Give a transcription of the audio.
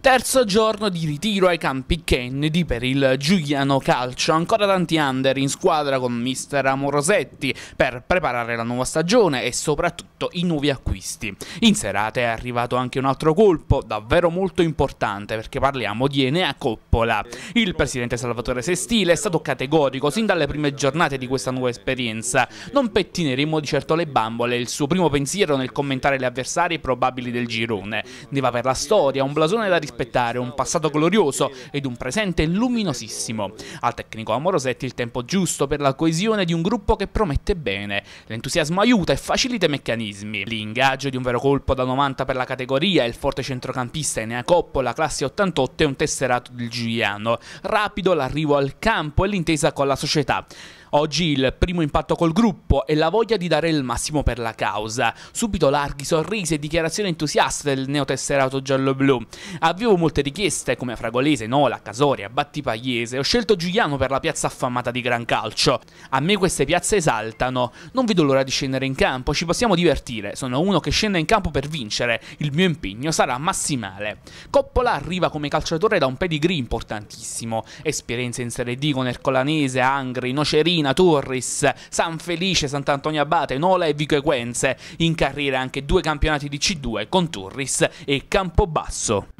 Terzo giorno di ritiro ai campi Kennedy per il Giuliano Calcio, ancora tanti under in squadra con mister Amorosetti per preparare la nuova stagione e soprattutto i nuovi acquisti. In serata è arrivato anche un altro colpo davvero molto importante perché parliamo di Enea Coppola. Il presidente Salvatore Sestile è stato categorico sin dalle prime giornate di questa nuova esperienza. Non pettineremo di certo le bambole, il suo primo pensiero nel commentare gli avversari probabili del girone. Ne va per la storia, un blasone da rispettare, un passato glorioso ed un presente luminosissimo. Al tecnico Amorosetti il tempo giusto per la coesione di un gruppo che promette bene. L'entusiasmo aiuta e facilita i meccanismi. L'ingaggio di un vero colpo da 90 per la categoria, il forte centrocampista Enea Coppola, classe 88 e un tesserato del Giuliano. Rapido l'arrivo al campo e l'intesa con la società. Oggi il primo impatto col gruppo e la voglia di dare il massimo per la causa. Subito larghi sorrisi e dichiarazioni entusiaste del neotesserato giallo-blu. Avevo molte richieste come Fragolese, Nola, Casoria, Battipagliese. Ho scelto Giuliano per la piazza affamata di Gran Calcio. A me queste piazze esaltano. Non vedo l'ora di scendere in campo, ci possiamo divertire. Sono uno che scende in campo per vincere. Il mio impegno sarà massimale. Coppola arriva come calciatore da un pedigree importantissimo. Esperienze in Serie D con Ercolanese, Angri, Nocerino Messina, Torres, San Felice, Sant'Antonio Abate, Nola e Vico Equense. In carriera anche due campionati di C2 con Turris e Campobasso.